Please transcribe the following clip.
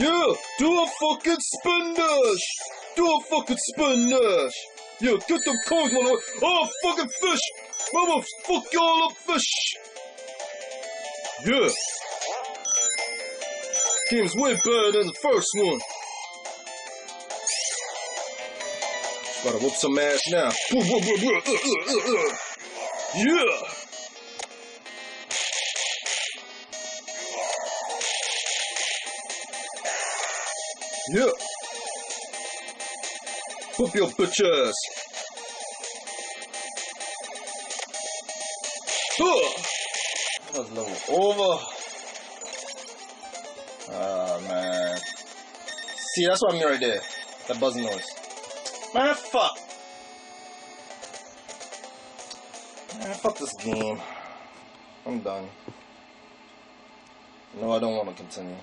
Yeah, do a fucking spin dash. Do a fucking spin dash. Yeah, get them coins, mother. Oh, fucking fish. Mama, fuck y'all up, fish. Yeah. Game's way better than the first one. Just gotta whoop some ass now. Yeah. Yeah. Whoop your bitch ass. That was level over. Ah, man. See, that's what I mean right there. That buzzing noise. Man, fuck. Man, fuck this game. I'm done. No, I don't want to continue.